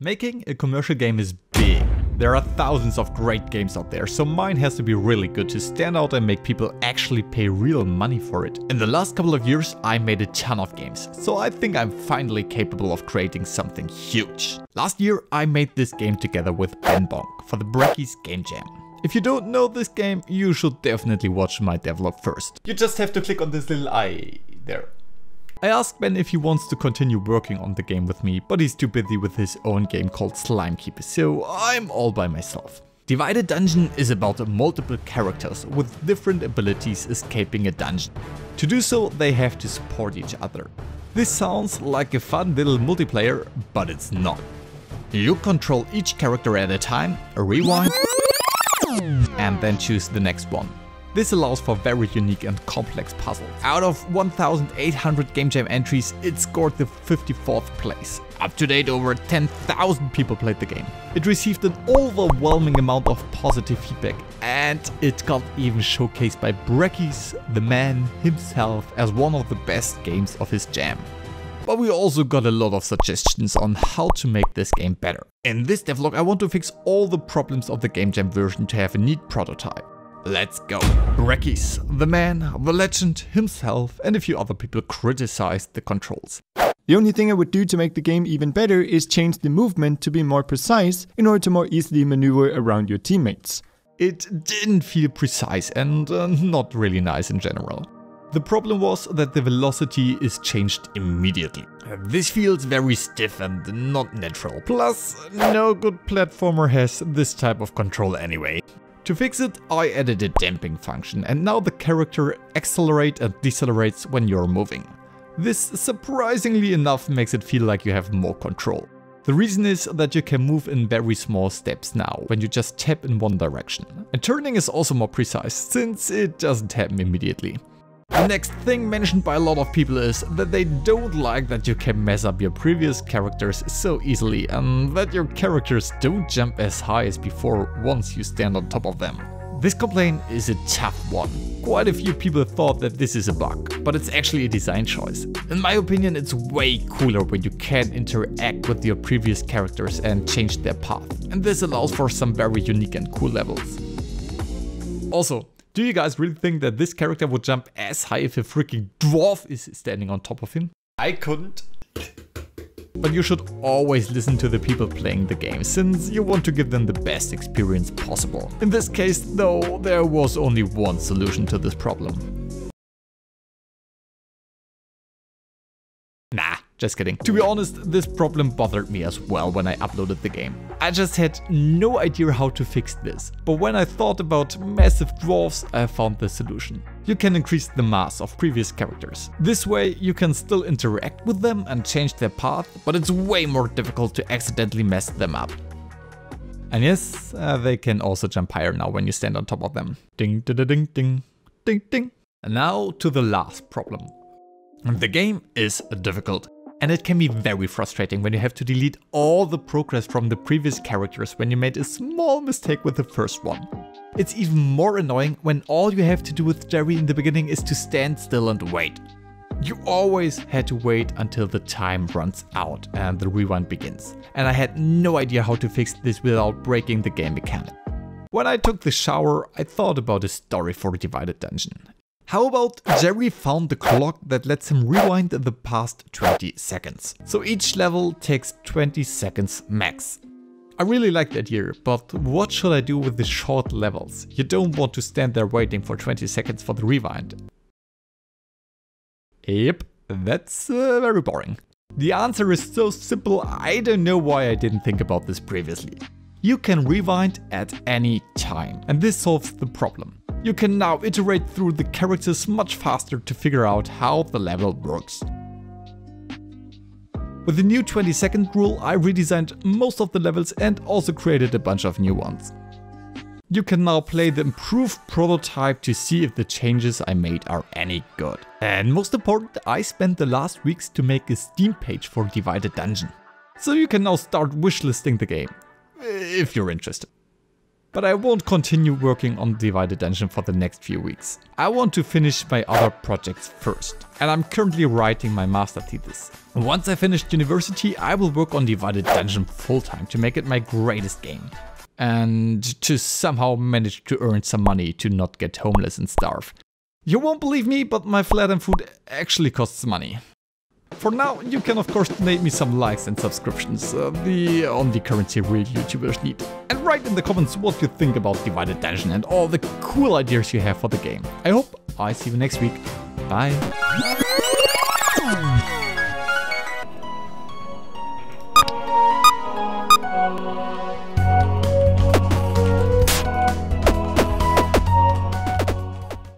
Making a commercial game is big. There are thousands of great games out there, so mine has to be really good to stand out and make people actually pay real money for it. In the last couple of years, I made a ton of games, so I think I'm finally capable of creating something huge. Last year, I made this game together with Ben Bonk for the Brackeys Game Jam. If you don't know this game, you should definitely watch my devlog first. You just have to click on this little eye there. I asked Ben if he wants to continue working on the game with me, but he's too busy with his own game called Slime Keeper, so I'm all by myself. Divided Dungeon is about multiple characters with different abilities escaping a dungeon. To do so, they have to support each other. This sounds like a fun little multiplayer, but it's not. You control each character at a time, rewind, and then choose the next one. This allows for very unique and complex puzzles. Out of 1800 Game Jam entries, it scored the 54th place. Up to date, over 10,000 people played the game. It received an overwhelming amount of positive feedback, and it got even showcased by Brackeys, the man himself, as one of the best games of his jam. But we also got a lot of suggestions on how to make this game better. In this devlog I want to fix all the problems of the Game Jam version to have a neat prototype. Let's go. Brackeys, the man, the legend himself and a few other people criticized the controls. The only thing I would do to make the game even better is change the movement to be more precise in order to more easily maneuver around your teammates. It didn't feel precise and uh, not really nice in general. The problem was that the velocity is changed immediately. This feels very stiff and not natural. Plus, no good platformer has this type of control anyway. To fix it, I added a damping function and now the character accelerates and decelerates when you're moving. This surprisingly enough makes it feel like you have more control. The reason is that you can move in very small steps now, when you just tap in one direction. And turning is also more precise, since it doesn't happen immediately. The next thing mentioned by a lot of people is that they don't like that you can mess up your previous characters so easily and that your characters don't jump as high as before once you stand on top of them. This complaint is a tough one. Quite a few people thought that this is a bug, but it's actually a design choice. In my opinion, it's way cooler when you can interact with your previous characters and change their path. And this allows for some very unique and cool levels. Also, do you guys really think that this character would jump as high if a freaking dwarf is standing on top of him? I couldn't. But you should always listen to the people playing the game, since you want to give them the best experience possible. In this case, though, there was only one solution to this problem. Nah, just kidding. To be honest, this problem bothered me as well when I uploaded the game. I just had no idea how to fix this. But when I thought about massive dwarfs, I found the solution. You can increase the mass of previous characters. This way you can still interact with them and change their path, but it's way more difficult to accidentally mess them up. And yes, uh, they can also jump higher now when you stand on top of them. Ding, ding, ding, ding, ding, ding. And now to the last problem. The game is difficult and it can be very frustrating when you have to delete all the progress from the previous characters when you made a small mistake with the first one. It's even more annoying when all you have to do with Jerry in the beginning is to stand still and wait. You always had to wait until the time runs out and the rewind begins. And I had no idea how to fix this without breaking the game mechanic. When I took the shower, I thought about a story for Divided Dungeon. How about Jerry found the clock that lets him rewind the past 20 seconds. So each level takes 20 seconds max. I really like that idea, but what should I do with the short levels? You don't want to stand there waiting for 20 seconds for the rewind. Yep, that's uh, very boring. The answer is so simple, I don't know why I didn't think about this previously. You can rewind at any time, and this solves the problem. You can now iterate through the characters much faster to figure out how the level works. With the new 20 second rule I redesigned most of the levels and also created a bunch of new ones. You can now play the improved prototype to see if the changes I made are any good. And most important, I spent the last weeks to make a Steam page for Divided Dungeon. So you can now start wishlisting the game, if you're interested. But I won't continue working on Divided Dungeon for the next few weeks. I want to finish my other projects first, and I'm currently writing my master thesis. Once I finish university, I will work on Divided Dungeon full time to make it my greatest game. And to somehow manage to earn some money to not get homeless and starve. You won't believe me, but my flat and food actually costs money. For now, you can of course donate me some likes and subscriptions, uh, the only currency real YouTubers need. Write in the comments what you think about Divided Dungeon and all the cool ideas you have for the game. I hope I see you next week. Bye.